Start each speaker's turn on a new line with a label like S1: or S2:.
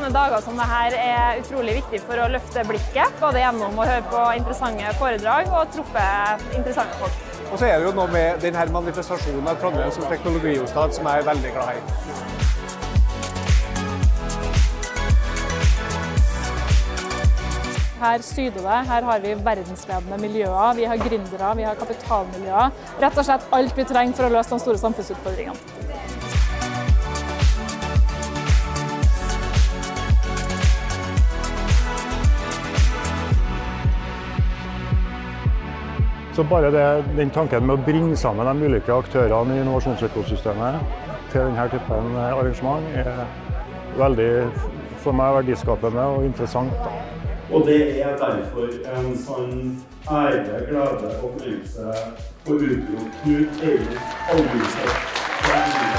S1: sånne dager som dette er utrolig viktig for å løfte blikket. Både gjennom å høre på interessante foredrag og truffe interessante folk.
S2: Og så er det jo noe med denne manifestasjonen av Trondheim som teknologiostad som jeg er veldig glad i.
S3: Her syder det. Her har vi verdensledende miljøer, vi har gründere, vi har kapitalmiljøer. Rett og slett alt vi trenger for å løse de store samfunnsutfordringene.
S4: Så bare det, den tanken med å bringe sammen de ulike aktørene i innovasjonsøkosystemet til denne typen arrangement er veldig for meg verdiskapende og interessant.
S5: Og det er derfor en sånn ære, glede og fornøyelse å utrope Knut Eirik Alvestad